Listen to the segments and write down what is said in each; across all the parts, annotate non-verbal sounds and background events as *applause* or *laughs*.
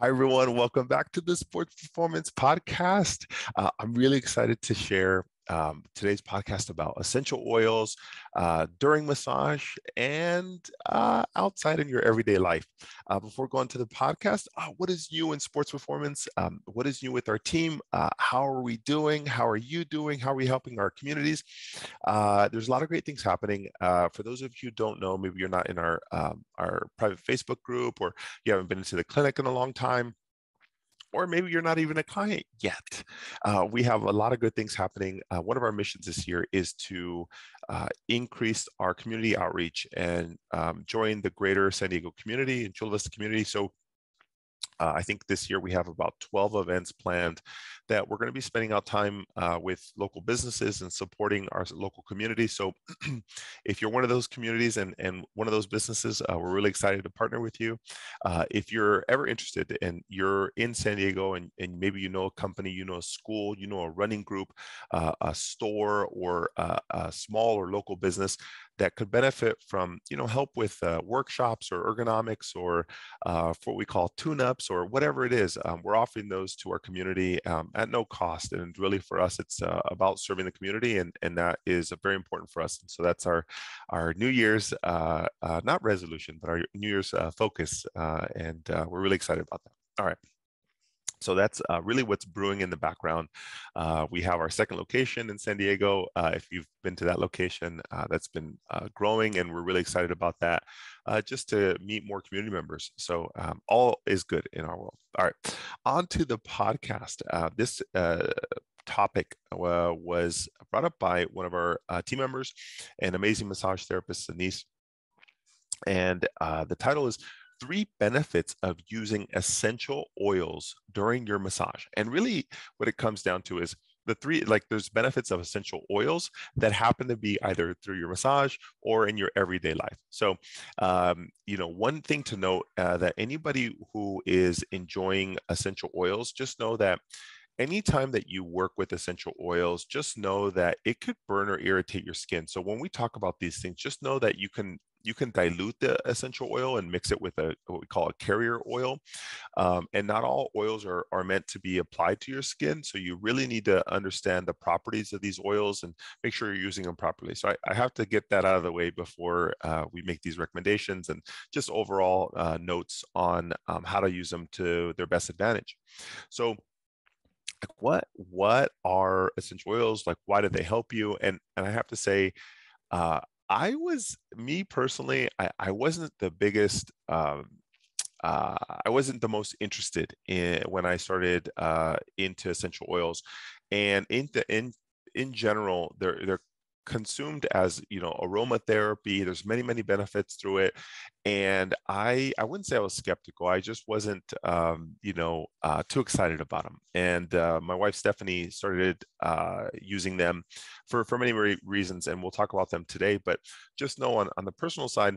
Hi, everyone. Welcome back to the Sports Performance Podcast. Uh, I'm really excited to share um, today's podcast about essential oils uh, during massage and uh, outside in your everyday life. Uh, before going to the podcast, uh, what is new in sports performance? Um, what is new with our team? Uh, how are we doing? How are you doing? How are we helping our communities? Uh, there's a lot of great things happening. for those of you who don't know, maybe you're not in our um, our private Facebook group or you haven't been into the clinic in a long time or maybe you're not even a client yet. Uh, we have a lot of good things happening. Uh, one of our missions this year is to uh, increase our community outreach and um, join the greater San Diego community and Chula Vista community. So uh, I think this year we have about 12 events planned that we're going to be spending out time uh, with local businesses and supporting our local community. So *clears throat* if you're one of those communities and, and one of those businesses, uh, we're really excited to partner with you. Uh, if you're ever interested and you're in San Diego and, and maybe you know a company, you know a school, you know a running group, uh, a store or a, a small or local business that could benefit from you know help with uh, workshops or ergonomics or uh, for what we call tune-ups or whatever it is um, we're offering those to our community um, at no cost and really for us it's uh, about serving the community and and that is very important for us and so that's our our new year's uh, uh, not resolution but our new year's uh, focus and we're really excited about that. All right so that's uh, really what's brewing in the background. Uh, we have our second location in San Diego. Uh, if you've been to that location, uh, that's been uh, growing, and we're really excited about that. Uh, just to meet more community members. So um, all is good in our world. All right, on to the podcast. this topic was brought up by one of our team members, an amazing massage therapist, Denise. And the title is three benefits of using essential oils during your massage. And really, what it comes down to is the three like there's benefits of essential oils that happen to be either through your massage or in your everyday life so um, you know one thing to note uh, that anybody who is enjoying essential oils just know that anytime that you work with essential oils, just know that it could burn or irritate your skin. So when we talk about these things, just know that you can you can dilute the essential oil and mix it with a what we call a carrier oil. Um, and not all oils are, are meant to be applied to your skin. So you really need to understand the properties of these oils and make sure you're using them properly. So I, I have to get that out of the way before uh, we make these recommendations and just overall uh, notes on um, how to use them to their best advantage. So what what are essential oils like why do they help you and and i have to say uh, i was me personally i, I wasn't the biggest um, uh, I wasn't the most interested in when I started uh, into essential oils, and in the in in general, they're they're consumed as you know aromatherapy there's many many benefits through it and i i wouldn't say i was skeptical i just wasn't um, you know uh, too excited about them and uh, my wife stephanie started uh, using them for for many reasons and we'll talk about them today but just know on, on the personal side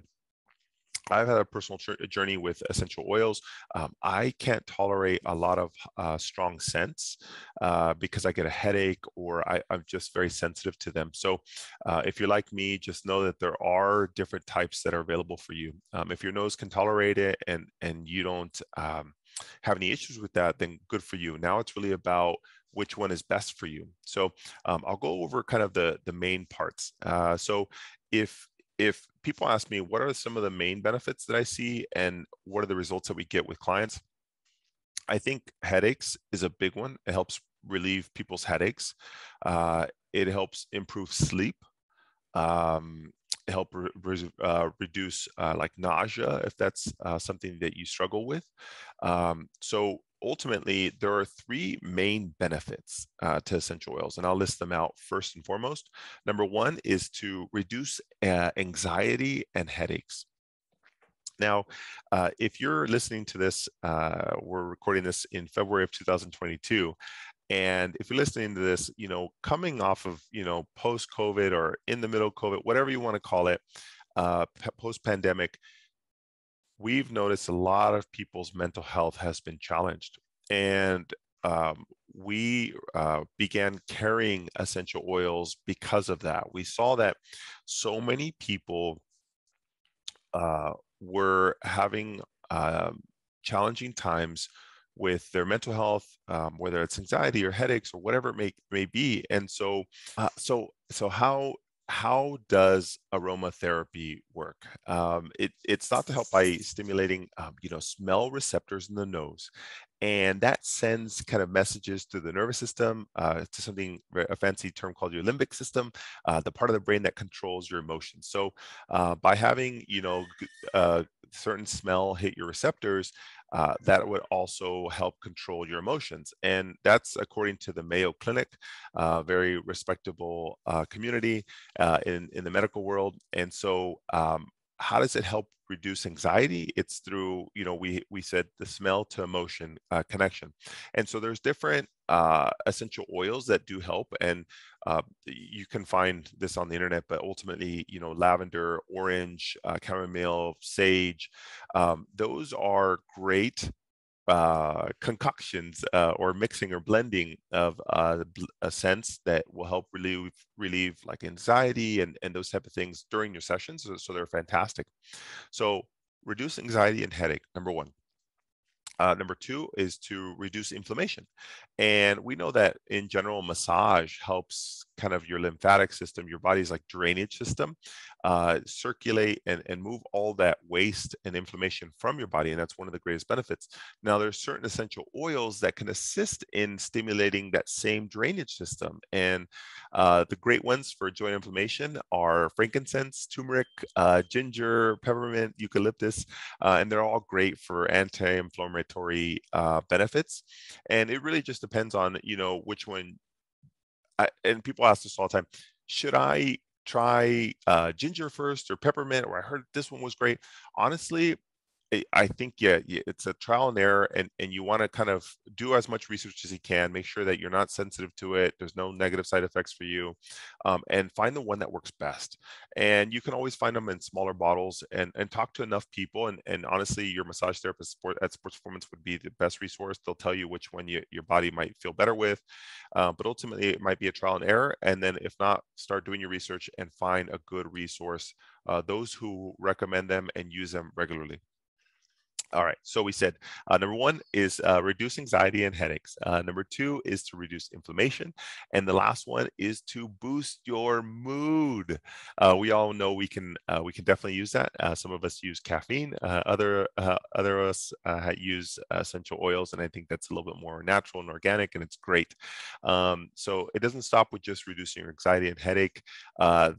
I've had a personal journey with essential oils. Um, I can't tolerate a lot of uh, strong scents uh, because I get a headache or I, am just very sensitive to them. So, uh, if you're like me, just know that there are different types that are available for you. Um, if your nose can tolerate it and and you don't um, have any issues with that, then good for you. Now it's really about which one is best for you. So um, I'll go over kind of the the main parts. Uh, so if if people ask me what are some of the main benefits that I see and what are the results that we get with clients, I think headaches is a big one. It helps relieve people's headaches. Uh, it helps improve sleep. Um, help re- uh, reduce uh, like nausea if that's uh, something that you struggle with. Um, so ultimately, there are three main benefits uh, to essential oils, and I'll list them out first and foremost. Number one is to reduce uh, anxiety and headaches. Now, uh, if you're listening to this, uh, we're recording this in February of 2022. And if you're listening to this, you know, coming off of, you know, post COVID or in the middle of COVID, whatever you want to call it, uh, post pandemic, we've noticed a lot of people's mental health has been challenged. And um, we uh, began carrying essential oils because of that. We saw that so many people uh, were having um, challenging times with their mental health, um, whether it's anxiety or headaches or whatever it may, may be. And so, uh, so, so how how does aromatherapy work? Um, it, it's thought to help by stimulating, um, you know, smell receptors in the nose, and that sends kind of messages to the nervous system, uh, to something a fancy term called your limbic system, uh, the part of the brain that controls your emotions. So, uh, by having, you know, uh, certain smell hit your receptors, uh, that would also help control your emotions. And that's according to the Mayo Clinic, uh, very respectable uh, community uh, in, in the medical world. And so um, how does it help reduce anxiety? It's through you know we we said the smell to emotion uh, connection. And so there's different uh, essential oils that do help and uh, you can find this on the internet but ultimately you know lavender orange uh, chamomile sage um, those are great uh, concoctions uh, or mixing or blending of uh, a sense that will help relieve relieve like anxiety and, and those type of things during your sessions. So, so they're fantastic. So reduce anxiety and headache, number one. Uh, number two is to reduce inflammation. And we know that in general, massage helps kind of your lymphatic system, your body's like drainage system, uh, circulate and, and move all that waste and inflammation from your body. And that's one of the greatest benefits. Now, there's certain essential oils that can assist in stimulating that same drainage system. And uh, the great ones for joint inflammation are frankincense, turmeric, uh, ginger, peppermint, eucalyptus, uh, and they're all great for anti-inflammatory uh, benefits. And it really just depends on, you know, which one I, and people ask this all the time should i try uh, ginger first or peppermint? Or i heard this one was great. Honestly I think yeah, it's a trial and error, and and you want to kind of do as much research as you can. Make sure that you're not sensitive to it. There's no negative side effects for you, um, and find the one that works best. And you can always find them in smaller bottles, and and talk to enough people. And and honestly, your massage therapist sport, at Sports Performance would be the best resource. They'll tell you which one you, your body might feel better with, uh, but ultimately it might be a trial and error. And then if not, start doing your research and find a good resource. Uh, those who recommend them and use them regularly. All right, so we said uh, number one is uh, reduce anxiety and headaches. Uh, number two is to reduce inflammation. And the last one is to boost your mood. Uh, we all know we can uh, we can definitely use that. Uh, some of us use caffeine, other other of us use essential oils, and I think that's a little bit more natural and organic, and it's great. Um, so it doesn't stop with just reducing your anxiety and headache.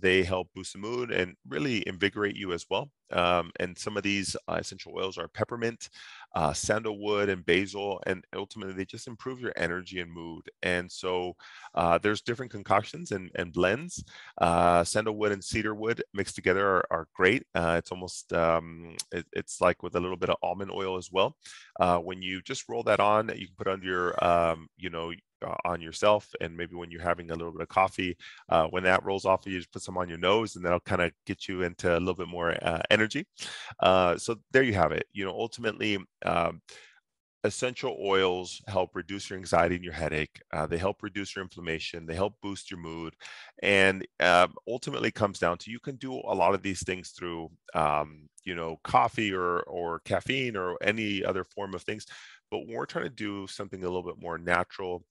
they help boost the mood and really invigorate you as well. Um, and some of these uh, essential oils are peppermint, uh, sandalwood, and basil, and ultimately they just improve your energy and mood. And so uh, there's different concoctions and, and blends. Uh, sandalwood and cedarwood mixed together are, are great. Uh, it's almost um, it, it's like with a little bit of almond oil as well. Uh, when you just roll that on, you can put under your um, you know uh, on yourself and maybe when you're having a little bit of coffee uh, when that rolls off you just put some on your nose and that'll kind of get you into a little bit more uh, energy uh, so there you have it you know ultimately um, essential oils help reduce your anxiety and your headache uh, they help reduce your inflammation they help boost your mood and um, ultimately comes down to you can do a lot of these things through um, you know coffee or or caffeine or any other form of things but we're trying to do something a little bit more natural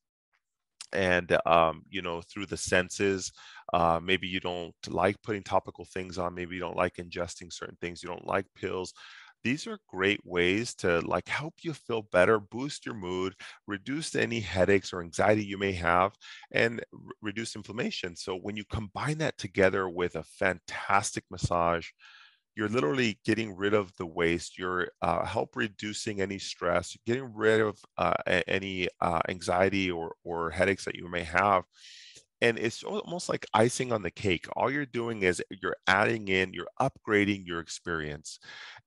and um, you know through the senses uh, maybe you don't like putting topical things on maybe you don't like ingesting certain things you don't like pills these are great ways to like help you feel better boost your mood reduce any headaches or anxiety you may have and r- reduce inflammation so when you combine that together with a fantastic massage you're literally getting rid of the waste. You're uh, help reducing any stress, getting rid of uh, any uh, anxiety or, or headaches that you may have and it's almost like icing on the cake. All you're doing is you're adding in you're upgrading your experience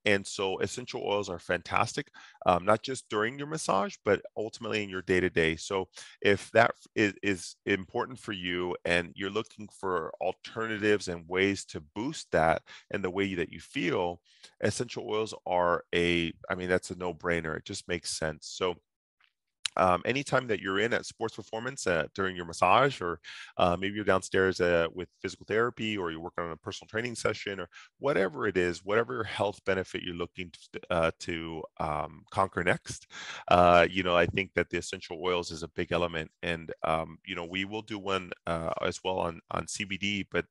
and so essential oils are fantastic um, not just during your massage but ultimately in your day to day so if that is, is important for you and you're looking for alternatives and ways to boost that and the way that you feel essential oils are a i mean that's a no brainer it just makes sense. So um, anytime that you're in at sports performance uh, during your massage, or uh, maybe you're downstairs uh, with physical therapy, or you're working on a personal training session, or whatever it is, whatever health benefit you're looking to, uh, to um, conquer next, uh, you know, I think that the essential oils is a big element, and um, you know, we will do one uh, as well on on CBD, but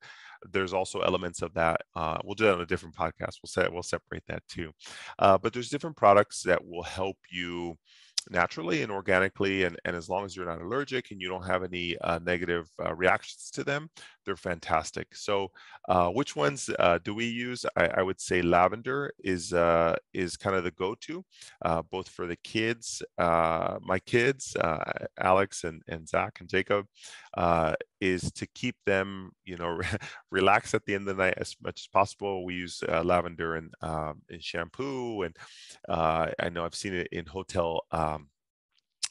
there's also elements of that. we'll do that on a different podcast. We'll set we'll separate that too, but there's different products that will help you naturally and organically and, and as long as you're not allergic and you don't have any uh, negative uh, reactions to them they're fantastic. So uh, which ones uh, do we use? I, I, would say lavender is uh, is kind of the go-to both for the kids my kids alex and, and zach and jacob is to keep them you know *laughs* relaxed at the end of the night as much as possible we use lavender in, um, in shampoo and i know i've seen it in hotel um,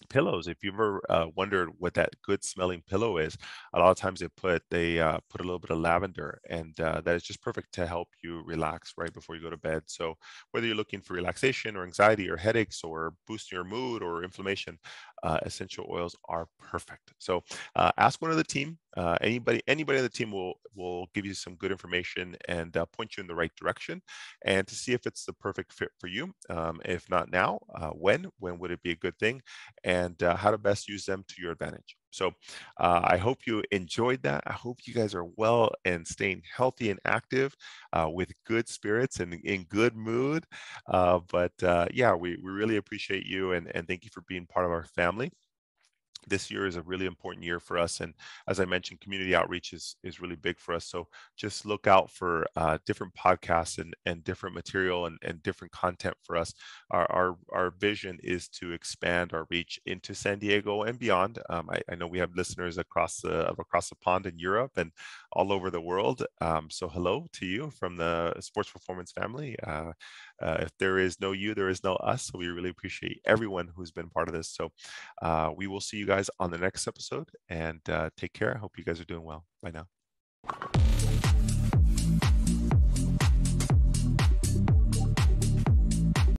pillows. If you ever uh, wondered what that good smelling pillow is, a lot of times they put they uh, put a little bit of lavender, and uh, that is just perfect to help you relax right before you go to bed. So whether you're looking for relaxation or anxiety or headaches or boosting your mood or inflammation, uh, essential oils are perfect. So uh, ask one of the team. Uh, anybody anybody on the team will will give you some good information and uh, point you in the right direction, and to see if it's the perfect fit for you. Um, if not now, uh, when when would it be a good thing, and uh, how to best use them to your advantage. So uh, I hope you enjoyed that. I hope you guys are well and staying healthy and active uh, with good spirits and in good mood. Uh, but uh, yeah, we, we really appreciate you and, and thank you for being part of our family this year is a really important year for us and as i mentioned community outreach is is really big for us. So just look out for uh, different podcasts and and different material and, and different content for us. Our, our our vision is to expand our reach into san diego and beyond. Um, I, I, know we have listeners across the across the pond in europe and all over the world. Um, so hello to you from the sports performance family. Uh, uh, if there is no you, there is no us. So we really appreciate everyone who's been part of this. So uh, we will see you guys on the next episode and uh, take care. I hope you guys are doing well. Bye now.